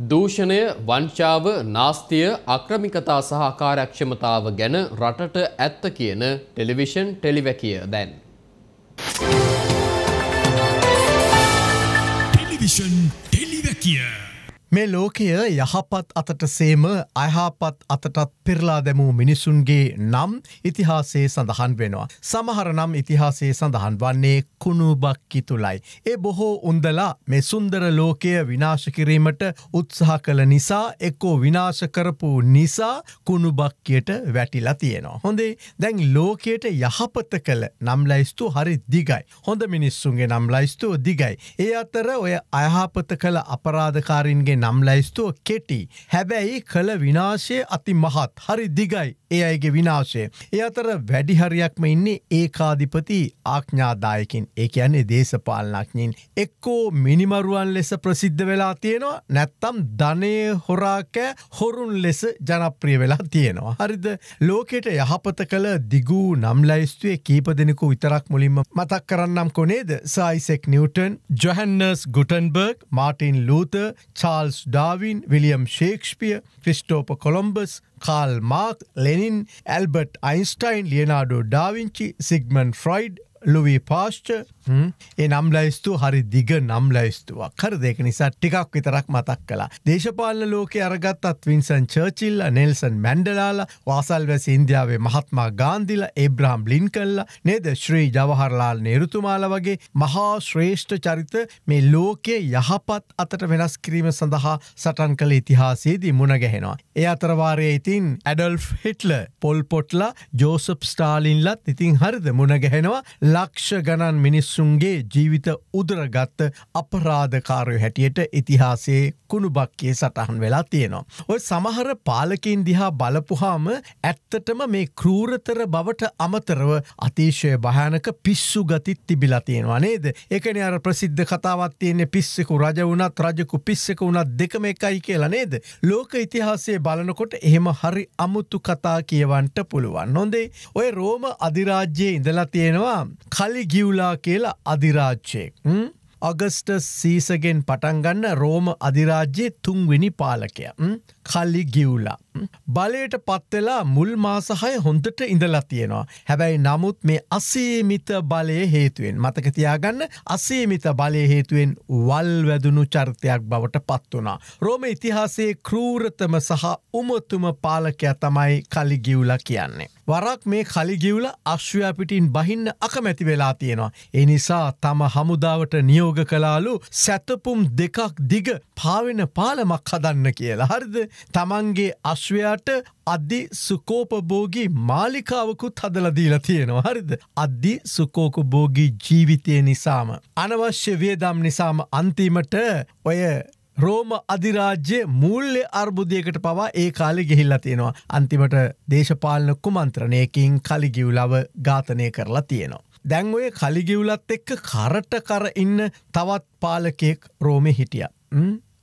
දූෂණය වංචාව නාස්තිය අක්‍රමිකතා සහ කාර්යක්ෂමතාව ගැන රටට ඇත්ත කියන ටෙලිවිෂන් ටෙලිවැකිය දැන්. ටෙලිවිෂන් ටෙලිවැකිය මේ ලෝකය යහපත් අතට සේම අයහපත් අතටත් පෙරලා දැමූ මිනිසුන්ගේ නම් ඉතිහාසේ සඳහන් වෙනවා. සමහර නම් ඉතිහාසේ සඳහන් වන්නේ කුණුබක්කි තුළයි. ඒ බොහෝ උන්දලා මේ සුන්දර ලෝකය විනාශකිරීමට උත්සාහ කළ නිසා එක්කෝ විනාශ කරපු නිසා කුණුබක්කියට වැටිලා තියෙනවා. හොඳේ දැන් ලෝකයට යහපත කළ නම් ලයිස්තු හරි දිගයි. හොඳ මිනිස්සුන්ගේ නම් ලයිස්තුව දිගයි. ඒ අතර ඔය අයහපත කළ අපරාධකාරින්ගේ නම් ලැයිස්තුව කෙටි. හැබැයි කළ විනාශය අති මහත් හරි දිගයි ඒ අයගේ විනාශය. ඒ අතර වැඩිහරයක්ම ඉන්නේ ඒකාධිපති ආඥාදායකින් ඒ කියන්නේ දේශපාලනක්ඥින්. එක්කෝ මිනිමරුවන් ලෙස ප්‍රසිද්ධ වෙලා තියෙනවා නැත්තම් ධනය හොරාකෑ හොරුන් ලෙස ජනප්‍රිය වෙලා තියෙනවා. හරිද ලෝකෙට යහපත කළ දිගූ නම් ලයිස්තුවේ කීප දෙනෙකු විතරක් මුලින්ම මතක් කරන්නම් කොනේද sir Isaac Newton Johannes Gutenberg Martin Luther Charles Charles Darwin William Shakespeare Christopher Columbus Karl Marx Lenin Albert Einstein Leonardo da Vinci Sigmund Freud ලොවී පාශ්ච ඒ නම් ලයිස්තු හරි දිග නම් ලයිස්තුවක් කර දෙක නිසා ටිකක් විතරක් මතක් කලා. දේශපාලන ලෝක අරගත්තත් වින්සන් චර්චිල්ල නෙල්සන් මැන්ඩලාල වාසල් වැස ඉන්දියාවේ මහත්මා ගාන්දිල ඒබ්‍රහම් ලින් කල්ල නේද ශ්‍රී ජවහරලාල් නේරුතුමාල වගේ මහා ශ්‍රේෂ්ඨ චරිත මේ ලෝකයේ යහපත් අතට වෙනස් කිරීම සඳහා සටන් කළ ඉතිහාසේදී මුණගැහෙනවා. ඒ අතරවාරය ඉතින් ඇඩල්් හිටල පොල්පොට්ල ජෝසප් ස්ටාලින්ලත් ඉතින් හරිද මුණගැහෙනවා ලක්ෂ ගණන් මිනිස්සුන්ගේ ජීවිත උදරගත්ත අපරාධකාරය හැටියට ඉතිහාසේ කුණුබක්කේ සටහන් වෙලා තියෙනවා. ඔය සමහර පාලකින් දිහා බලපුහාම ඇත්තටම මේ කෘරතර බවට අමතරව අතිශය භයානක පිස්සු ගතිත් තිබිලා තියෙනවා නේද. එකන අර ප්‍රසිද්ධ කතාවත් තියන්නේ පිස්සෙකු රජ වනත් රජකු පිස්සෙක වුණත් දෙකම එකයි කියලා නේද. ලෝක ඉතිහාසේ බලනකොට එහෙම හරි අමුතු කතා කියවන්ට පුළුවන්. නොදේ ඔය රෝම අධිරාජ්‍යයේ ඉඳලා තියෙනවා කලි ගිව්ලා කියලා අධිරාජ්‍යයෙක්. අගස්ට සීසගෙන් පටන්ගන්න රෝම අධිරාජ්‍යයේ තුන්වෙනි පාලකය. කල්ලි ගිව්ලා. බලයට පත්වෙලා මුල් මාසහය හොඳට ඉඳලා තියෙනවා. හැබැයි නමුත් මේ අසේමිත බලය හේතුවෙන් මතකතියාගන්න අසේමිත බලය හේතුවෙන් වල් වැදුණු චරිතයක් බවට පත් වනා. රෝම ඉතිහාසේ කරූරතම සහ උමතුම පාලකය තමයි කලිගිව්ල කියන්නේ. වරක් මේ කලිගිව්ල අශ්ව්‍යාපිටින් බහින්න අකමැති වෙලා තියෙනවා. එනිසා තම හමුදාවට නියෝග කලාලු සැතපුම් දෙකක් දිග පාවෙන පාලමක් හදන්න කියලා හරිද තමන්ගේ අශ්වයාට අධි සුකෝපභෝගී මාලිකාවකුත් හදලදීලා තියෙනවා හරිද. අධි සුකෝකභෝගී ජීවිතය නිසාම. අනවශ්‍ය වියදම් නිසාම අන්තිමට ඔය රෝම අධිරාජ්‍ය මුල්ලෙ අර්බුදයකට පවා ඒ කාලෙ ගෙහිල්ලා තියෙනවා. අන්තිමට දේශපාලන කුමන්ත්‍රණයකින් කලිගිව්ලව ඝාතනය කරලා තියෙනවා. දැන් ඔය කලිගිව්ලත් එක්ක කරට කර ඉන්න තවත් පාලකෙක් රෝමෙ හිටිය.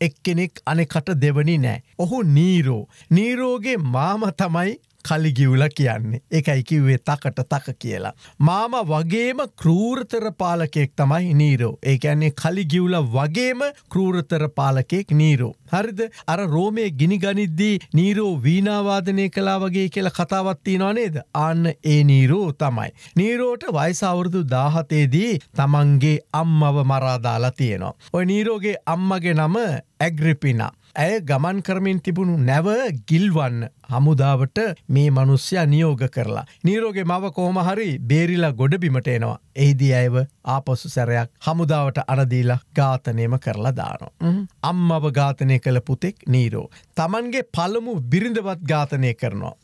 එක්කෙනෙක් අනෙකට දෙවනි නෑ. ඔහු නීරෝ. නීරෝගේ මාම තමයි කලිගිව්ල කියන්නේ එකයි කිව්වේ තකට තක කියලා. මාම වගේම කරූරතර පාලකෙක් තමයි නීරෝ ඒ ඇන්නේ කලිගිව්ල වගේම කරූරතර පාලකෙක් නීරෝ. හරිද අර රෝමය ගිනි ගනිද්දී නීරෝ වීනාවාදනය කලා වගේ කියලා කතාවත්ති නොනේද අන්න ඒ නීරෝ තමයි. නීරෝට වයිසවුරුදු දාහතේදී තමන්ගේ අම්මව මරාදාලා තියෙනවා. ඔය නීරෝගේ අම්මගේ නම ඇග්‍රිපිනා. ඇය ගමන් කරමින් තිබුණු නැව ගිල්වන්න හමුදාවට මේ මනුස්්‍යයා නියෝග කරලා. නීරෝගේ මව කෝම හරි බේරිලා ගොඩබිමට එනවා. එහිදී ඇයව ආපසු සැරයක් හමුදාවට අනදීලා ඝාතනයම කරලා දානවා. අම්මව ඝාතනය කළ පුතෙක් නීරෝ. තමන්ගේ පළමු බිරිඳවත් ඝාතනය කරනවා.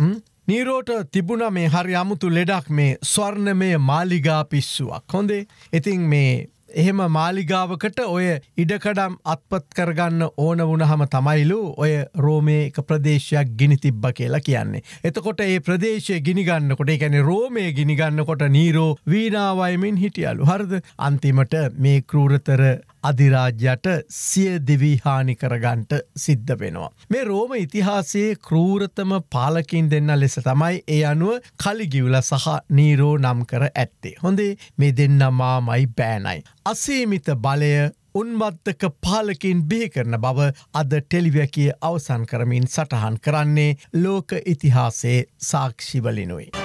නීරෝට තිබුණ මේ හරි අමුතු ලෙඩක් මේ ස්වර්ණමය මාලිගා පිස්සුවක් හොඳේ ඉතින් මේ එහෙම මාලිගාවකට ඔය ඉඩකඩම් අත්පත් කරගන්න ඕන වුණහම තමයිලු ඔය රෝමේ එක ප්‍රදේශයක් ගිනි තිබ්බ කියලා කියන්නේ. එතකොට ඒ ප්‍රදේශය ගිනිගන්නකොට එකැන රෝමය ගිනිගන්නකොට නීරෝ වීනාවයමින් හිටියලු හරද අන්තිමට මේ කරූරතර අධිරාජ්‍යයට සිය දෙවීහානි කරගන්ට සිද්ධ වෙනවා. මේ රෝම ඉතිහාසයේ කරූරතම පාලකින් දෙන්න ලෙස තමයි ඒ අනුව කලිගිවල සහ නීරෝ නම් කර ඇත්තේ. හොඳේ මේ දෙන්න මාමයි බෑනයි. අසීමිත බලය උන්මත්තක පාලකින් බිහි කරන බව අද ටෙලිවැකිය අවසන් කරමින් සටහන් කරන්නේ ලෝක ඉතිහාසේ සාක්ෂිවලිනුයි.